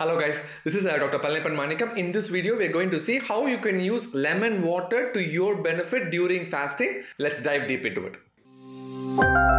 Hello guys, this is uh, Dr. Palaniappan Manickam. In this video, we're going to see how you can use lemon water to your benefit during fasting. Let's dive deep into it.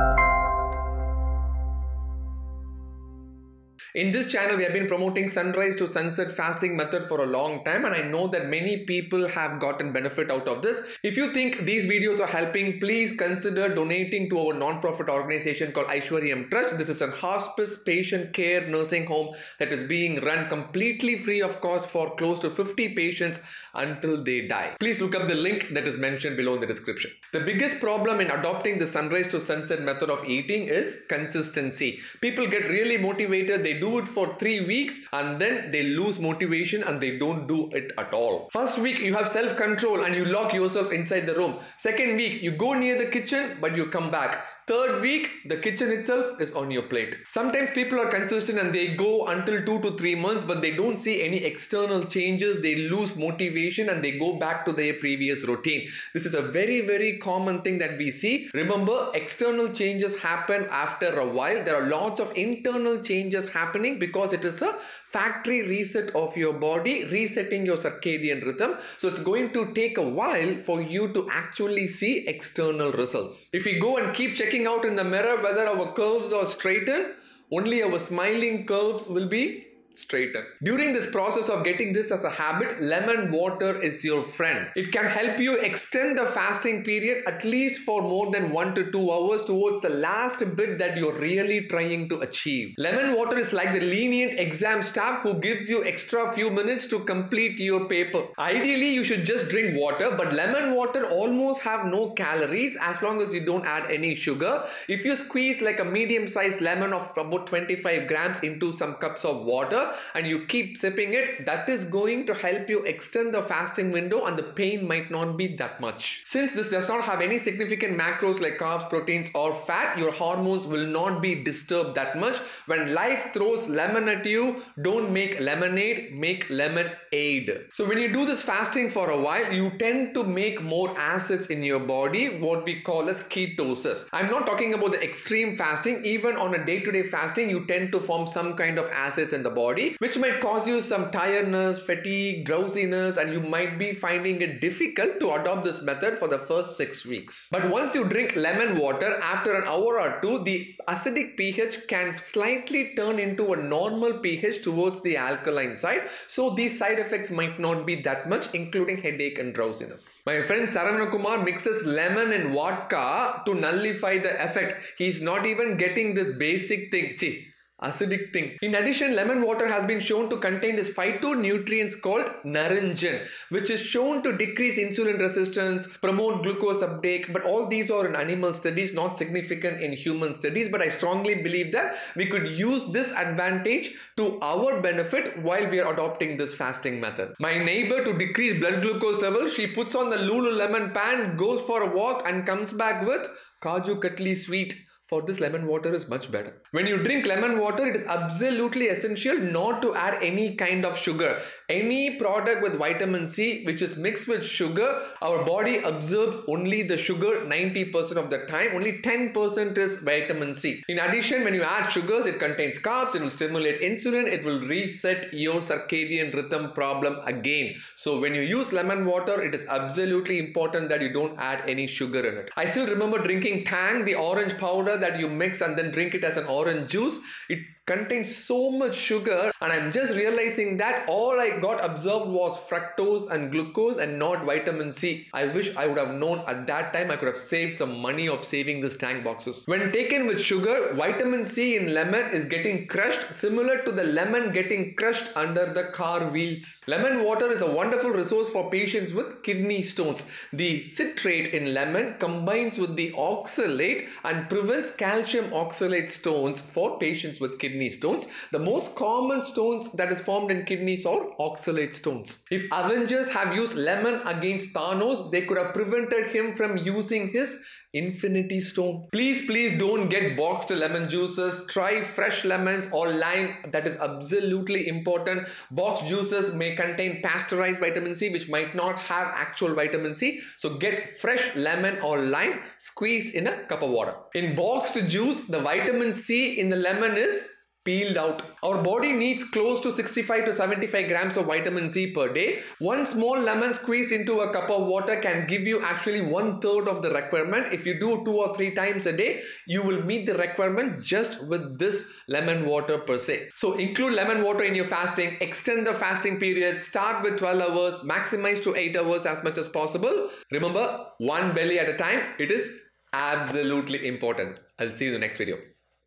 In this channel, we have been promoting sunrise to sunset fasting method for a long time and I know that many people have gotten benefit out of this. If you think these videos are helping, please consider donating to our non-profit organization called Aishwaryam Trust. This is a hospice patient care nursing home that is being run completely free of cost for close to 50 patients until they die. Please look up the link that is mentioned below in the description. The biggest problem in adopting the sunrise to sunset method of eating is consistency. People get really motivated, they do it for three weeks and then they lose motivation and they don't do it at all. First week, you have self control and you lock yourself inside the room. Second week, you go near the kitchen but you come back. Third week, the kitchen itself is on your plate. Sometimes people are consistent and they go until two to three months, but they don't see any external changes. They lose motivation and they go back to their previous routine. This is a very, very common thing that we see. Remember, external changes happen after a while. There are lots of internal changes happening because it is a factory reset of your body, resetting your circadian rhythm. So it's going to take a while for you to actually see external results. If we go and keep checking out in the mirror whether our curves are straightened, only our smiling curves will be straighten. During this process of getting this as a habit, lemon water is your friend. It can help you extend the fasting period at least for more than one to two hours towards the last bit that you're really trying to achieve. Lemon water is like the lenient exam staff who gives you extra few minutes to complete your paper. Ideally, you should just drink water, but lemon water almost have no calories as long as you don't add any sugar. If you squeeze like a medium sized lemon of about 25 grams into some cups of water, and you keep sipping it, that is going to help you extend the fasting window and the pain might not be that much. Since this does not have any significant macros like carbs, proteins or fat, your hormones will not be disturbed that much. When life throws lemon at you, don't make lemonade, make lemon aid. So when you do this fasting for a while, you tend to make more acids in your body, what we call as ketosis. I'm not talking about the extreme fasting, even on a day-to-day -day fasting, you tend to form some kind of acids in the body body, which might cause you some tiredness, fatigue, drowsiness, and you might be finding it difficult to adopt this method for the first six weeks. But once you drink lemon water, after an hour or two, the acidic pH can slightly turn into a normal pH towards the alkaline side. So these side effects might not be that much, including headache and drowsiness. My friend Saravana Kumar mixes lemon and vodka to nullify the effect. He's not even getting this basic thing. Chee, acidic thing. In addition, lemon water has been shown to contain this phytonutrients called naringin, which is shown to decrease insulin resistance, promote glucose uptake, but all these are in animal studies, not significant in human studies. But I strongly believe that we could use this advantage to our benefit while we are adopting this fasting method. My neighbor to decrease blood glucose level, she puts on the Lululemon pan, goes for a walk and comes back with Kaju Katli sweet for this lemon water is much better. When you drink lemon water, it is absolutely essential not to add any kind of sugar. Any product with vitamin C which is mixed with sugar, our body absorbs only the sugar 90% of the time. Only 10% is vitamin C. In addition, when you add sugars, it contains carbs, it will stimulate insulin, it will reset your circadian rhythm problem again. So when you use lemon water, it is absolutely important that you don't add any sugar in it. I still remember drinking Tang, the orange powder that you mix and then drink it as an orange juice. It contains so much sugar and I'm just realizing that all I got absorbed was fructose and glucose and not vitamin C. I wish I would have known at that time I could have saved some money of saving these Tang boxes. When taken with sugar, vitamin C in lemon is getting crushed similar to the lemon getting crushed under the car wheels. Lemon water is a wonderful resource for patients with kidney stones. The citrate in lemon combines with the oxalate and prevents calcium oxalate stones for patients with kidney kidney stones. The most common stones that is formed in kidneys are oxalate stones. If Avengers have used lemon against Thanos, they could have prevented him from using his Infinity Stone. Please, please don't get boxed lemon juices. Try fresh lemons or lime. That is absolutely important. Boxed juices may contain pasteurized vitamin C, which might not have actual vitamin C. So get fresh lemon or lime squeezed in a cup of water. In boxed juice, the vitamin C in the lemon is peeled out. Our body needs close to 65 to 75 grams of vitamin C per day. One small lemon squeezed into a cup of water can give you actually one third of the requirement. If you do two or three times a day, you will meet the requirement just with this lemon water per se. So include lemon water in your fasting, extend the fasting period, start with 12 hours, maximize to 8 hours as much as possible. Remember, one belly at a time. It is absolutely important. I'll see you in the next video.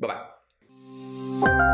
Bye bye bye.